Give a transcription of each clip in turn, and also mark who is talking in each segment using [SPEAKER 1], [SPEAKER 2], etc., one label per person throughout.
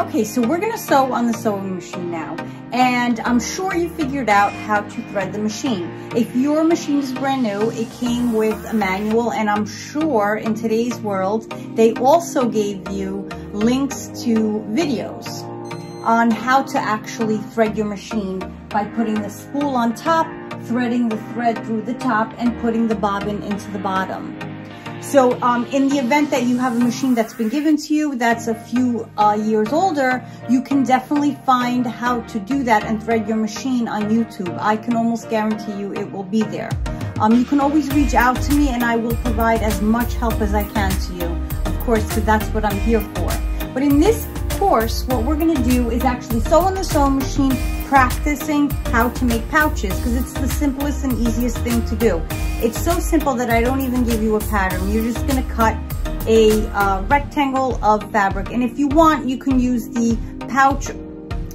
[SPEAKER 1] Okay, so we're gonna sew on the sewing machine now. And I'm sure you figured out how to thread the machine. If your machine is brand new, it came with a manual and I'm sure in today's world, they also gave you links to videos on how to actually thread your machine by putting the spool on top, threading the thread through the top and putting the bobbin into the bottom. So um, in the event that you have a machine that's been given to you that's a few uh, years older, you can definitely find how to do that and thread your machine on YouTube. I can almost guarantee you it will be there. Um, you can always reach out to me and I will provide as much help as I can to you, of course, because that's what I'm here for. But in this course, what we're gonna do is actually sew on the sewing machine, practicing how to make pouches because it's the simplest and easiest thing to do. It's so simple that I don't even give you a pattern. You're just gonna cut a uh, rectangle of fabric. And if you want, you can use the pouch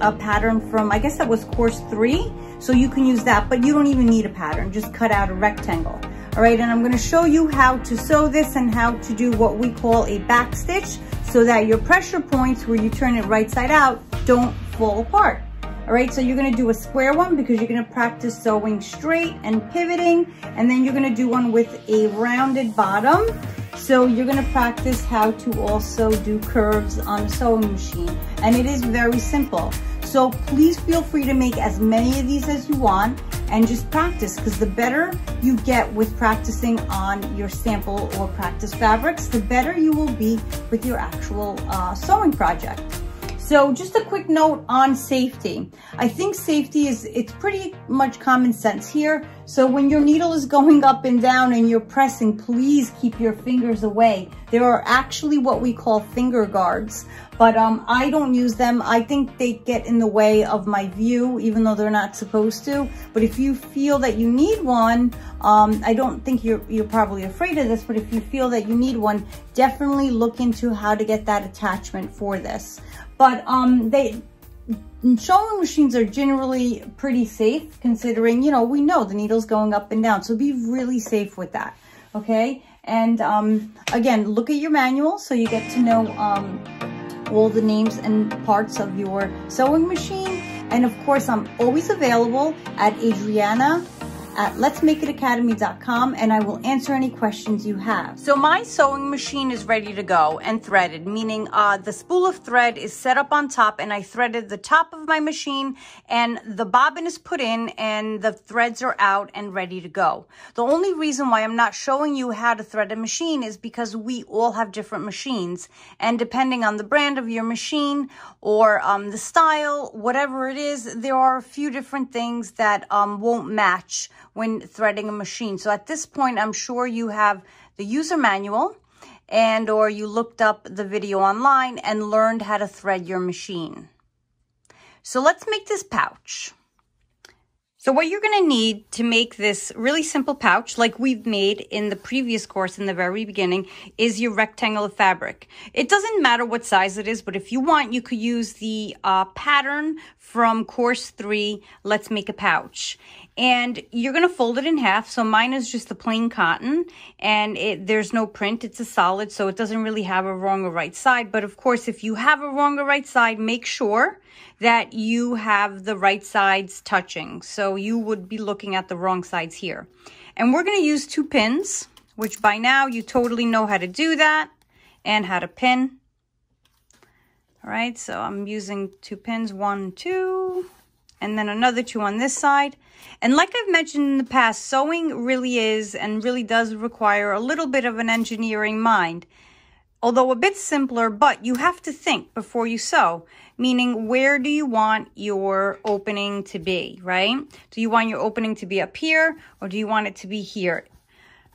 [SPEAKER 1] uh, pattern from, I guess that was course three. So you can use that, but you don't even need a pattern. Just cut out a rectangle. All right, and I'm gonna show you how to sew this and how to do what we call a back stitch so that your pressure points where you turn it right side out don't fall apart. All right, so you're gonna do a square one because you're gonna practice sewing straight and pivoting, and then you're gonna do one with a rounded bottom. So you're gonna practice how to also do curves on a sewing machine. And it is very simple. So please feel free to make as many of these as you want and just practice because the better you get with practicing on your sample or practice fabrics, the better you will be with your actual uh, sewing project. So just a quick note on safety. I think safety is, it's pretty much common sense here. So when your needle is going up and down and you're pressing, please keep your fingers away. There are actually what we call finger guards, but um, I don't use them. I think they get in the way of my view, even though they're not supposed to. But if you feel that you need one, um, I don't think you're, you're probably afraid of this, but if you feel that you need one, definitely look into how to get that attachment for this. But um, they sewing machines are generally pretty safe considering, you know, we know the needle's going up and down. So be really safe with that, okay? And um, again, look at your manual so you get to know um, all the names and parts of your sewing machine. And of course, I'm always available at Adriana at letsmakeitacademy.com and I will answer any questions you have. So my sewing machine is ready to go and threaded, meaning uh, the spool of thread is set up on top and I threaded the top of my machine and the bobbin is put in and the threads are out and ready to go. The only reason why I'm not showing you how to thread a machine is because we all have different machines and depending on the brand of your machine or um, the style, whatever it is, there are a few different things that um, won't match when threading a machine. So at this point, I'm sure you have the user manual and or you looked up the video online and learned how to thread your machine. So let's make this pouch. So what you're going to need to make this really simple pouch, like we've made in the previous course in the very beginning, is your rectangle of fabric. It doesn't matter what size it is, but if you want, you could use the uh, pattern from course three, Let's Make a Pouch. And you're going to fold it in half. So mine is just the plain cotton and it, there's no print. It's a solid, so it doesn't really have a wrong or right side. But of course, if you have a wrong or right side, make sure that you have the right sides touching. So you would be looking at the wrong sides here. And we're going to use two pins, which by now you totally know how to do that and how to pin. All right, so I'm using two pins, one, two, and then another two on this side. And like I've mentioned in the past, sewing really is and really does require a little bit of an engineering mind although a bit simpler, but you have to think before you sew, meaning where do you want your opening to be, right? Do you want your opening to be up here or do you want it to be here?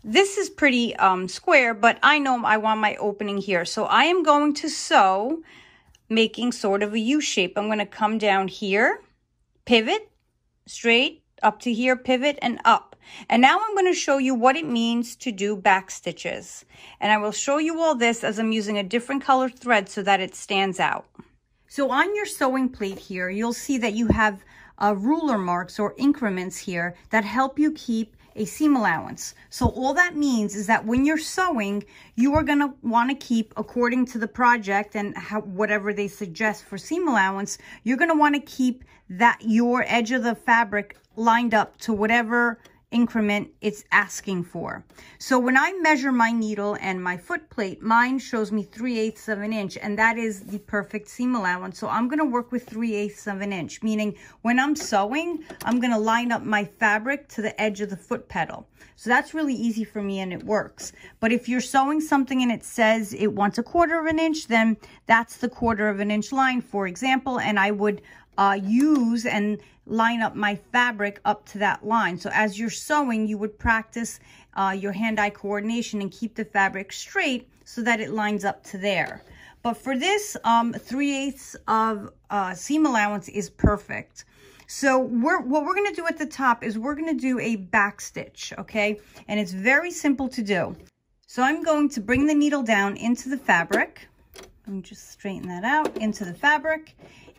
[SPEAKER 1] This is pretty um, square, but I know I want my opening here. So I am going to sew, making sort of a U shape. I'm going to come down here, pivot, straight, up to here, pivot, and up. And now I'm going to show you what it means to do back stitches. And I will show you all this as I'm using a different color thread so that it stands out. So on your sewing plate here, you'll see that you have uh, ruler marks or increments here that help you keep a seam allowance. So all that means is that when you're sewing, you are going to want to keep, according to the project and how, whatever they suggest for seam allowance, you're going to want to keep that your edge of the fabric lined up to whatever increment it's asking for. So when I measure my needle and my foot plate, mine shows me 3 eighths of an inch, and that is the perfect seam allowance. So I'm going to work with 3 eighths of an inch, meaning when I'm sewing, I'm going to line up my fabric to the edge of the foot pedal. So that's really easy for me and it works. But if you're sewing something and it says it wants a quarter of an inch, then that's the quarter of an inch line, for example, and I would uh, use and line up my fabric up to that line. So as you're sewing, you would practice uh, your hand-eye coordination and keep the fabric straight so that it lines up to there. But for this, um, 3 eighths of uh, seam allowance is perfect. So we're, what we're going to do at the top is we're going to do a back stitch, okay? And it's very simple to do. So I'm going to bring the needle down into the fabric. Let me just straighten that out into the fabric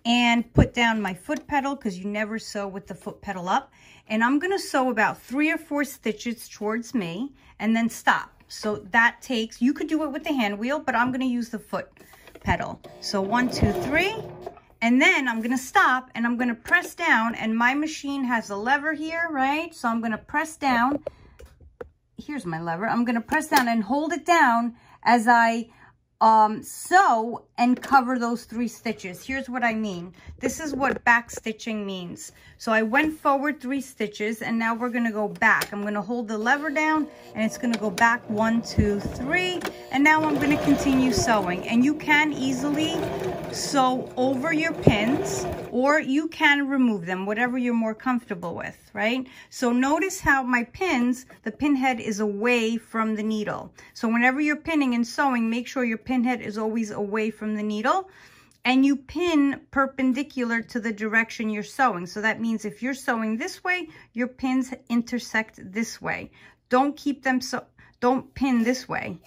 [SPEAKER 1] and put down my foot pedal because you never sew with the foot pedal up. And I'm going to sew about three or four stitches towards me and then stop. So that takes, you could do it with the hand wheel, but I'm going to use the foot pedal. So one, two, three. And then I'm going to stop and I'm going to press down and my machine has a lever here, right? So I'm going to press down. Here's my lever. I'm going to press down and hold it down as I um, sew and cover those three stitches. Here's what I mean. This is what back stitching means. So I went forward three stitches and now we're gonna go back. I'm gonna hold the lever down and it's gonna go back one, two, three. And now I'm gonna continue sewing. And you can easily sew over your pins or you can remove them, whatever you're more comfortable with, right? So notice how my pins, the pin head is away from the needle. So whenever you're pinning and sewing, make sure your pin head is always away from the needle and you pin perpendicular to the direction you're sewing. So that means if you're sewing this way, your pins intersect this way. Don't keep them so, don't pin this way,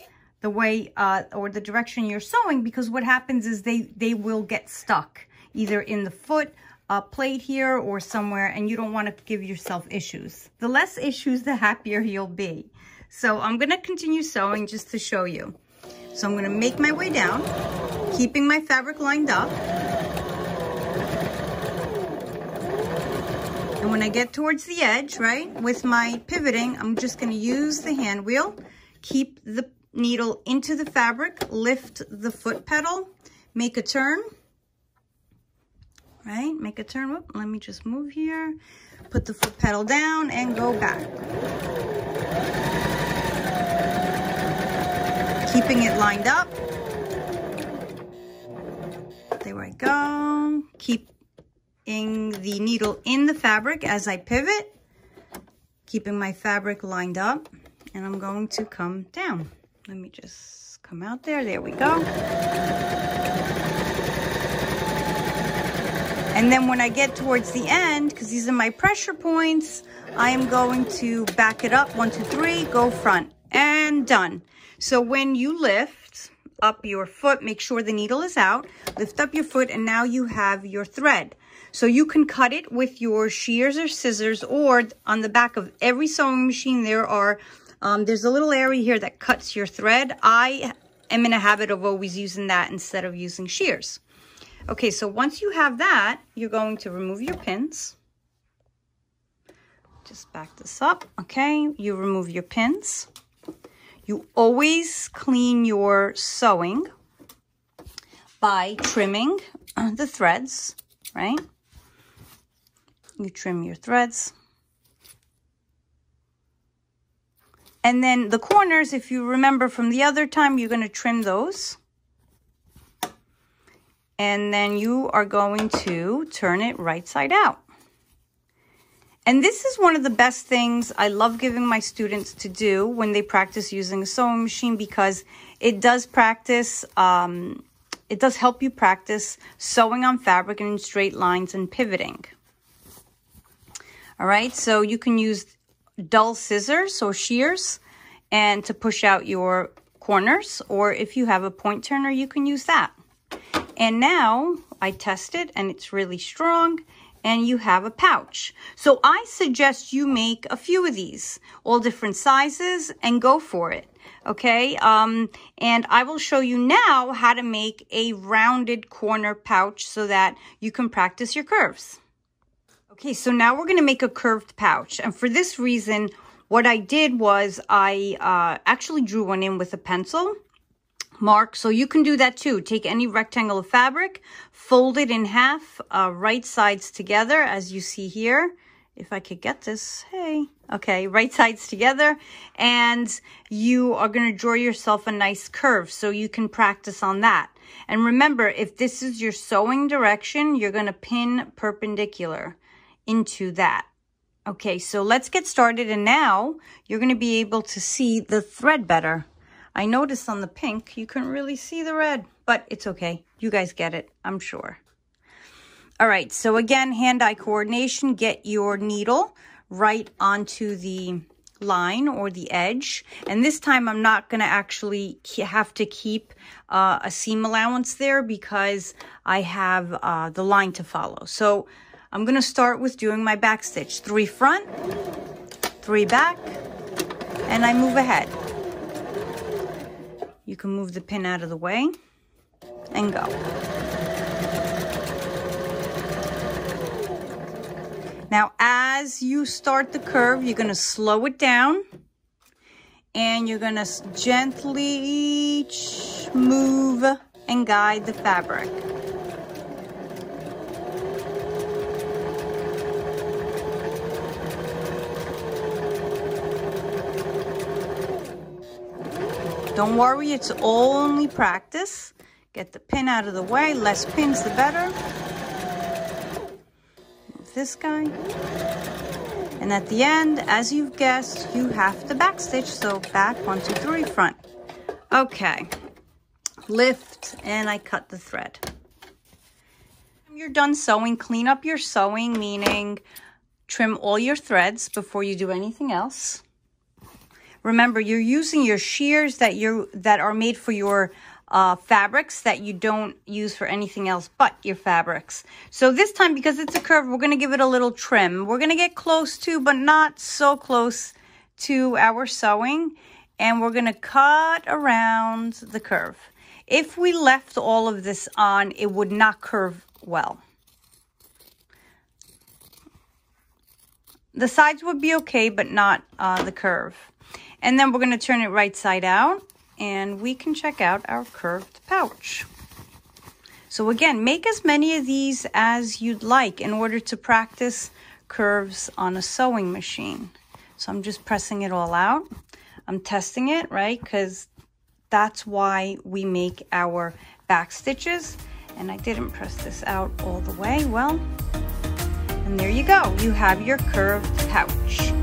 [SPEAKER 1] the way, uh, or the direction you're sewing, because what happens is they, they will get stuck either in the foot, uh, plate here or somewhere, and you don't want to give yourself issues. The less issues, the happier you'll be. So I'm going to continue sewing just to show you. So I'm going to make my way down keeping my fabric lined up. And when I get towards the edge, right, with my pivoting, I'm just going to use the hand wheel, keep the needle into the fabric, lift the foot pedal, make a turn, right, make a turn. Whoop, let me just move here, put the foot pedal down and go back. Keeping it lined up. There I go. Keeping the needle in the fabric as I pivot. Keeping my fabric lined up. And I'm going to come down. Let me just come out there. There we go. And then when I get towards the end, because these are my pressure points, I am going to back it up. One, two, three, go front and done. So when you lift, up your foot. Make sure the needle is out. Lift up your foot and now you have your thread. So you can cut it with your shears or scissors or on the back of every sewing machine there are, um, there's a little area here that cuts your thread. I am in a habit of always using that instead of using shears. Okay, so once you have that, you're going to remove your pins. Just back this up, okay? You remove your pins. You always clean your sewing by trimming the threads, right? You trim your threads. And then the corners, if you remember from the other time, you're going to trim those. And then you are going to turn it right side out. And this is one of the best things I love giving my students to do when they practice using a sewing machine because it does practice, um, it does help you practice sewing on fabric and in straight lines and pivoting. All right, so you can use dull scissors or shears and to push out your corners, or if you have a point turner, you can use that. And now I test it and it's really strong and you have a pouch. So I suggest you make a few of these, all different sizes, and go for it. Okay, um, and I will show you now how to make a rounded corner pouch so that you can practice your curves. Okay, so now we're going to make a curved pouch. And for this reason, what I did was I uh, actually drew one in with a pencil mark. So you can do that too. Take any rectangle of fabric, fold it in half, uh, right sides together, as you see here. If I could get this, hey. Okay, right sides together. And you are going to draw yourself a nice curve so you can practice on that. And remember, if this is your sewing direction, you're going to pin perpendicular into that. Okay, so let's get started. And now you're going to be able to see the thread better. I noticed on the pink, you couldn't really see the red, but it's okay. You guys get it, I'm sure. All right, so again, hand-eye coordination, get your needle right onto the line or the edge. And this time I'm not going to actually have to keep uh, a seam allowance there because I have uh, the line to follow. So I'm going to start with doing my back stitch. Three front, three back, and I move ahead. You can move the pin out of the way and go. Now, as you start the curve, you're going to slow it down and you're going to gently move and guide the fabric. Don't worry, it's only practice. Get the pin out of the way. Less pins, the better. Move this guy. And at the end, as you've guessed, you have to backstitch. So back, one, two, three, front. Okay. Lift, and I cut the thread. You're done sewing, clean up your sewing, meaning trim all your threads before you do anything else. Remember, you're using your shears that you that are made for your uh, fabrics that you don't use for anything else but your fabrics. So this time, because it's a curve, we're going to give it a little trim. We're going to get close to, but not so close to our sewing. And we're going to cut around the curve. If we left all of this on, it would not curve well. The sides would be okay, but not uh, the curve. And then we're going to turn it right side out and we can check out our curved pouch. So again, make as many of these as you'd like in order to practice curves on a sewing machine. So I'm just pressing it all out. I'm testing it, right? Because that's why we make our back stitches. And I didn't press this out all the way. Well, and there you go. You have your curved pouch.